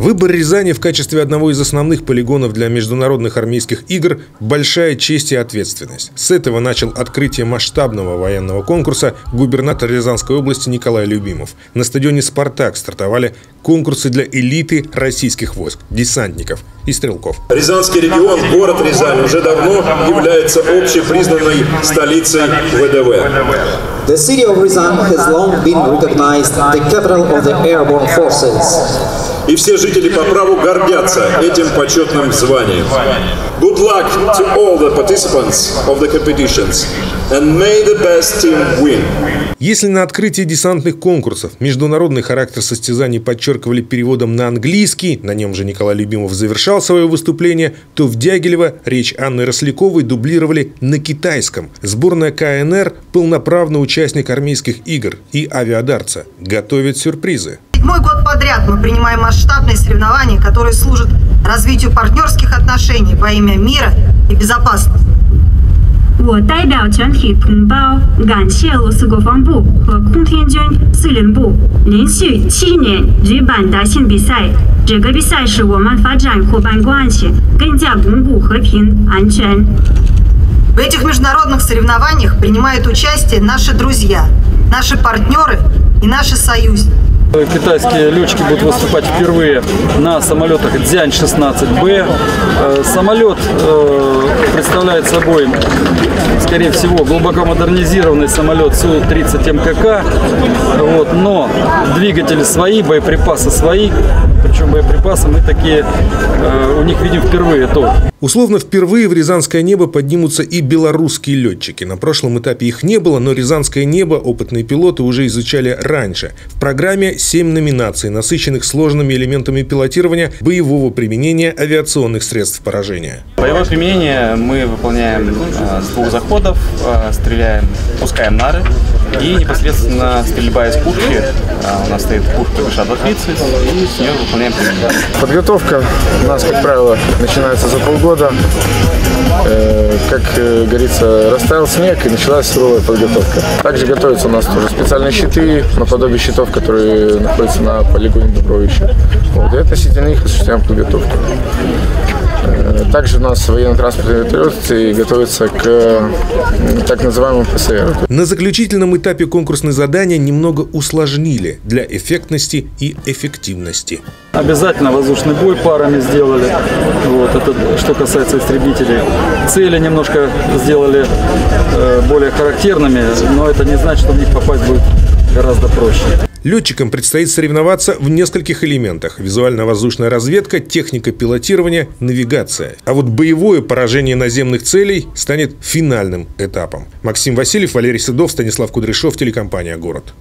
Выбор Рязани в качестве одного из основных полигонов для международных армейских игр – большая честь и ответственность. С этого начал открытие масштабного военного конкурса губернатор Рязанской области Николай Любимов. На стадионе «Спартак» стартовали конкурсы для элиты российских войск, десантников и стрелков. Рязанский регион, город Рязань, уже давно является общепризнанной столицей ВДВ. The city of Rizan has long been recognized the capital of the airborne forces. И все жители по праву гордятся этим почетным званием. Good luck to all the participants of the competitions and may the best team win. Если на открытии десантных конкурсов международный характер состязаний подчеркивали переводом на английский, на нем же Николай Любимов завершал свое выступление, то в Дягилево речь Анны Росляковой дублировали на китайском. Сборная КНР – полноправный участник армейских игр и авиадарца. Готовит сюрпризы. Седьмой год подряд мы принимаем масштабные соревнования, которые служат развитию партнерских отношений во имя мира и безопасности. 我代表全体同胞感谢俄罗斯国防部和空天军司令部连续七年举办大型比赛。这个比赛使我们发展伙伴关系，更加巩固和平安全。В этих международных соревнованиях принимают участие наши друзья, наши партнеры и наши союзники. Китайские летчики будут выступать впервые на самолетах Дзянь-16Б. Э, самолет э, представляет собой, скорее всего, глубоко модернизированный самолет Су-30 МКК. Вот, но двигатели свои, боеприпасы свои. Причем боеприпасы мы такие э, у них видим впервые тоже. Условно, впервые в Рязанское небо поднимутся и белорусские летчики. На прошлом этапе их не было, но Рязанское небо опытные пилоты уже изучали раньше. В программе 7 номинаций, насыщенных сложными элементами пилотирования боевого применения авиационных средств поражения. Боевое применение мы выполняем э, с двух заходов, э, стреляем, пускаем нары и непосредственно стрельба из пушки. Э, у нас стоит пушка ВШ-230 и с нее выполняем применение. Подготовка у нас, как правило, начинается за полгода. Э, как э, говорится, растаял снег и началась суровая подготовка. Также готовятся у нас тоже специальные щиты, наподобие щитов, которые находятся на полигоне Дубровича. Вот, и относительно них осуществляем подготовку. Э, также у нас военно-транспортные вертолеты готовятся к так называемому ПСР. На заключительном этапе конкурсные задания немного усложнили для эффектности и эффективности. Обязательно воздушный бой парами сделали. Вот, это что касается истребителей. Цели немножко сделали э, более характерными, но это не значит, что в них попасть будет гораздо проще. Летчикам предстоит соревноваться в нескольких элементах. Визуально-воздушная разведка, техника пилотирования, навигация. А вот боевое поражение наземных целей станет финальным этапом. Максим Васильев, Валерий Седов, Станислав Кудряшов, телекомпания «Город».